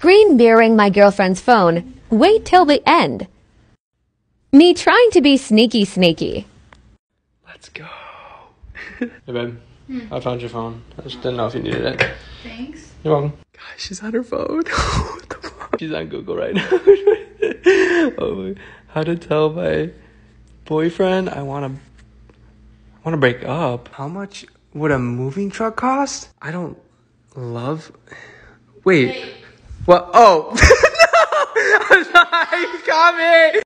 Screen mirroring my girlfriend's phone. Wait till the end. Me trying to be sneaky sneaky. Let's go. hey, babe. Hmm. I found your phone. I just didn't know if you needed it. Thanks. You're welcome. Guys, she's on her phone. what the fuck? She's on Google right now. oh. How to tell my boyfriend I want to I want to break up. How much would a moving truck cost? I don't love. Wait. What? Oh. no! I'm me.